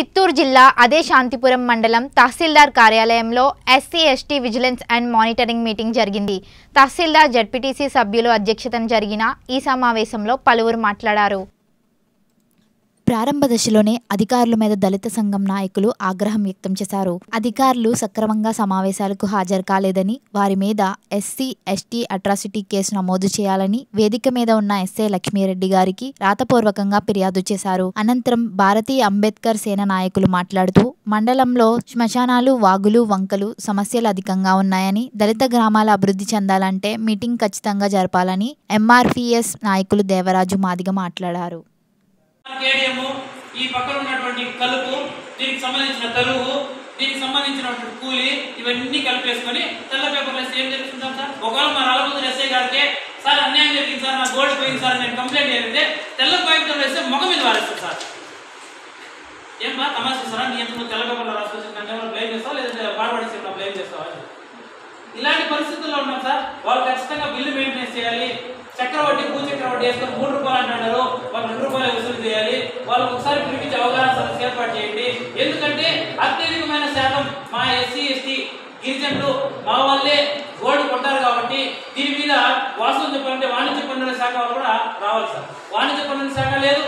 చిత్తూరు జిల్లా అదే శాంతిపురం మండలం తహసీల్దార్ కార్యాలయంలో SC ST vigilance and monitoring meeting జరిగింది. తహసీల్దార్ జడ్పీటీసీ సభ్యులు అధ్యక్షతన జరిగిన ఈ సమావేశంలో పలువురు మాట్లాడారు. ప్రారంభ దశలోనే అధికారుల మీద దళిత సంఘం నాయకులు ఆగ్రహం వ్యక్తం చేశారు. అధికారులు సక్రమంగా సమావేశాలకు హాజరు కాలేదని వారి మీద ఎస్సీ ఎస్టీ అట్రాసిటీ కేసు నమోదు చేయాలని వేదిక మీద ఉన్న ఎస్ఏ లక్ష్మీరెడ్డి గారికి రాతపూర్వకంగా ఫిర్యాదు చేశారు. అనంతరం భారతీయ అంబేద్కర్ సేన నాయకులు మాట్లాడుతూ మండలంలో శ్మశానాలు వాగులు వంకలు సమస్యలు అధికంగా ఉన్నాయని దళిత గ్రామాల అభివృద్ధి చెందాలంటే మీటింగ్ ఖచ్చితంగా జరపాలని ఎంఆర్పిఎస్ నాయకులు దేవరాజు మాదిగ మాట్లాడారు. కేడియము ఈ పక్కన ఉన్నటువంటి కలుపు దీనికి సంబంధించిన తరువు దీనికి సంబంధించినటువంటి కూలి ఇవన్నీ కలిపేసుకొని తెల్ల పేపర్లు వేస్తే ఏం జరుగుతుందా సార్ ఒకవేళ మా నలభై ఎస్ఐ గారికి సార్ అన్యాయం జరిగింది సార్ నా గోల్డ్ పోయింది సార్ నేను కంప్లైంట్ చేయాలంటే తెల్ల పేపర్లు వేస్తే మొగ మీద వారేస్తాను సార్. ఏం బా తమాషా సార్ నీ ఎంత తెల్ల పేపర్లో రాసుకొచ్చి నన్ను బ్లేమ్ చేస్తావు? లేదంటే బాధపడేసి బ్లేమ్ చేస్తావా? ఇలాంటి పరిస్థితుల్లో ఉన్నాం సార్. వాళ్ళు ఖచ్చితంగా బిల్లు మెయింటెనెన్స్ చేయాలి. చక్రవడ్డీ భూ చక్రవడ్డీ వేసుకొని మూడు రూపాయలు అంటున్నారు. వాళ్ళు రెండు రూపాయలు వాళ్ళకి ఒకసారి పిలిపించి అవగాహన సదస్సు ఏర్పాటు చేయండి. ఎందుకంటే అత్యధికమైన శాతం మా ఎస్సీ ఎస్టీ గిరిజనులు మా వాళ్ళే గోల్డ్ కొంటారు కాబట్టి దీని మీద వాస్తవం చెప్పాలంటే వాణిజ్య పన్నుల శాఖ వాళ్ళు కూడా రావాలి సార్. వాణిజ్య పన్నుల శాఖ లేదు.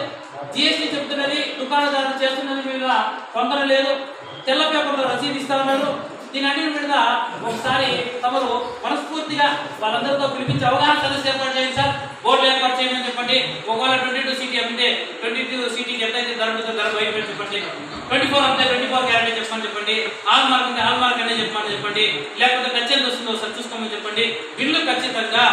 జిఎస్టీ చెప్తున్నది దుకాణదారులు చేస్తున్నది మీద పొందన లేదు. తెల్ల పేపర్లో రసీదు ఇస్తా ఉన్నారు. దీని అన్నిటి మీద ఒకసారి తమరు మనస్ఫూర్తిగా వాళ్ళందరితో పిలిపించి అవగాహన సదస్సు ఏర్పాటు చేయండి సార్. బోర్డులు ఏర్పాటు చేయమని చెప్పండి. ఒకవేళ ట్వంటీ టూ సీటీ అంటే ట్వంటీ టూ సీటీకి ఎంతైతే అయితే ధర ఉంటుందో ధర చెప్పండి. ట్వంటీ ఫోర్ అంటే ట్వంటీ ఫోర్ గ్యారెంటీ చెప్పమని చెప్పండి. హాల్ మార్క్ అంటే హాల్ మార్క్ అనే చెప్పమని చెప్పండి. లేకపోతే ఖర్చు ఎంత వస్తుందో సార్ చూసుకోమని చెప్పండి బిల్లు ఖచ్చితంగా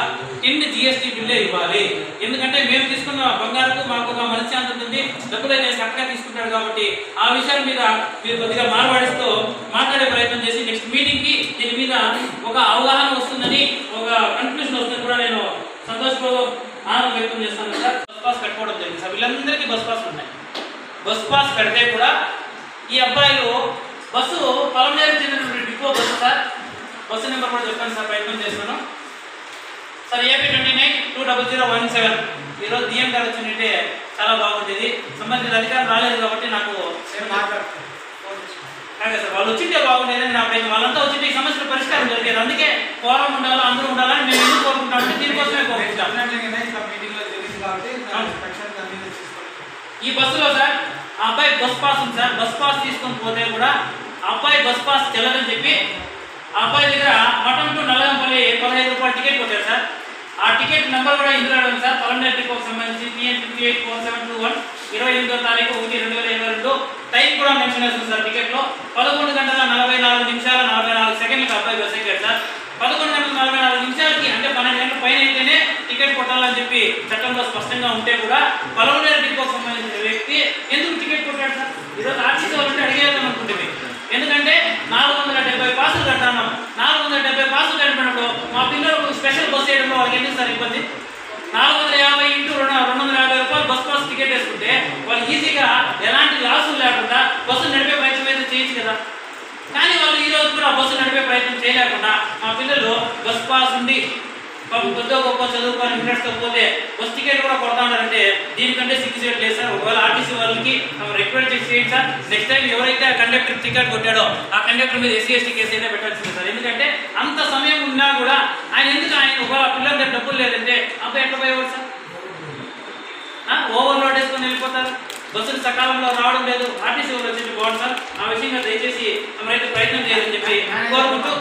టిన్ జిఎస్టీ బిల్లే ఇవ్వాలి. ఎందుకంటే మేము తీసుకున్న బంగారుకు మాకు ఒక మనశ్శాంతి ఉంటుంది. డబ్బులు నేను కరెక్ట్గా తీసుకుంటాడు కాబట్టి ఆ విషయాల మీద మీరు కొద్దిగా మాట్లాడిస్తూ మాట్లాడే ప్రయత్నం చేసి నెక్స్ట్ మీటింగ్కి దీని మీద ఒక అవగాహన వస్తుందని ఒక కన్క్లూషన్ వస్తుందని కూడా నేను సంతోషపూర్వక ఆనందం వ్యక్తం చేస్తాను. సార్ బస్ పాస్ కట్టుకోవడం జరిగింది. సార్ వీళ్ళందరికీ బస్ పాస్ ఉన్నాయి. బస్ పాస్ కడితే కూడా ఈ అబ్బాయిలు బస్సు పొలం చెందినటువంటి depot bus sir bus number కూడా చెప్పాను సార్ ప్రయత్నం చేస్తాను sir AP twenty nine two double zero one seven. ఈరోజు డిఎం గారు వచ్చినట్టే చాలా బాగుండేది. సంబంధిత అధికారులు రాలేదు కాబట్టి నాకు సార్ వాళ్ళు వచ్చింటే బాగుండేదని నా ప్రయత్నం వాళ్ళంతా వచ్చింటే ఈ సమస్యల పరిష్కారం జరిగేది అందుకే కోరం ఉండాలా అందరూ ఉండాలని మేము ఎందుకు కోరుకుంటామంటే దీనికోసమే కోరుకుంటాం. ఈ బస్సులో సార్ ఆ అబ్బాయి బస్ పాస్ ఉంది సార్. బస్ పాస్ తీసుకొని పోతే కూడా అబ్బాయి బస్ పాస్ చెల్లదని చెప్పి ఆ అబ్బాయి దగ్గర మటన్ టు నల్లగంపల్లి పదహైదు రూపాయలు టికెట్ కొట్టారు సార్. ఆ టికెట్ నెంబర్ కూడా ఇందులో అడగండి సార్. పలమనేరు డిపోకి సంబంధించి TN fifty eight four seven two one ఇరవై ఎనిమిదో తారీఖు ఒకటి రెండు వేల ఇరవై రెండు. టైం కూడా మెన్షన్ చేస్తుంది సార్ టికెట్లో పదకొండు గంటల నలభై నాలుగు నిమిషాల నలభై నాలుగు సెకండ్లకు అబ్బాయి బస్ ఎక్కాడు సార్. పదకొండు గంటల నలభై నాలుగు నిమిషాలకి అంటే పన్నెండు గంటల పైన అయితేనే టికెట్ కొట్టాలని చెప్పి చట్టంలో స్పష్టంగా ఉంటే కూడా పలమనేరు డిపోకి సంబంధించిన వ్యక్తి ఎందుకు టికెట్ కొట్టాడు సార్ ఈరోజు ఆర్టీసీ వాళ్ళంటే అడిగేద్దాం అనుకుంటే ఎందుకంటే నాలుగు వందల డెబ్బై పాసులు కట్టాను నాలుగు వందల డెబ్బై పాసులు కట్టినప్పుడు మా పిల్లలకు స్పెషల్ బస్ చేయడంలో వాళ్ళకి సార్ ఇబ్బంది? నాలుగు వందల యాభై ఇంటూ రెండు రెండు వందల యాభై రూపాయలు బస్ పాస్ టికెట్ వేసుకుంటే వాళ్ళు ఈజీగా ఎలాంటి లాసులు లేకుండా బస్సు నడిపే ప్రయత్నం అయితే చేయొచ్చు కదా. కానీ వాళ్ళు ఈ రోజు కూడా బస్సు నడిపే ప్రయత్నం చేయలేకుండా మా పిల్లలు బస్ పాస్ ఉండి పాపం కొద్దిగా గొప్ప చదువుకొని ఇంట్రెస్ట్తో పోతే బస్ టికెట్ కూడా కొడతానంటే దీనికంటే సిక్స్ సీట్ లేదు సార్. ఒకవేళ ఆర్టీసీ వాళ్ళకి రిక్వెస్ట్ చేసి చేయండి సార్. నెక్స్ట్ టైం ఎవరైతే ఆ కండక్టర్ టికెట్ కొట్టాడో ఆ కండక్టర్ మీద ఎస్సీ ఎస్టీ కేసు అయితే పెట్టాల్సింది సార్. ఎందుకంటే అంత సమయం ఉన్నా కూడా ఆయన ఎందుకు ఆయన ఒకవేళ పిల్లల దగ్గర డబ్బులు లేదంటే అబ్బాయి ఎట్లా పోయేవాడు సార్? ఓవర్లోడ్ వేసుకొని వెళ్ళిపోతారు. బస్సులు సకాలంలో రావడం లేదు. ఆర్టీసీ వాళ్ళు వచ్చి బాగుంది సార్. ఆ విషయంగా దయచేసి తమరైతే ప్రయత్నం చేయాలని చెప్పి కోరుకుంటూ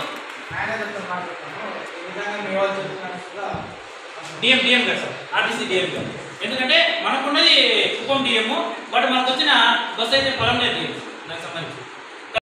డిఎం డిఎం గారు సార్ ఆర్టీసీ డిఎం గారు ఎందుకంటే మనకున్నది కుప్పం డిఎం బట్ మనకు వచ్చిన బస్సు అయితే పొలం లేదు నాకు సంబంధించి.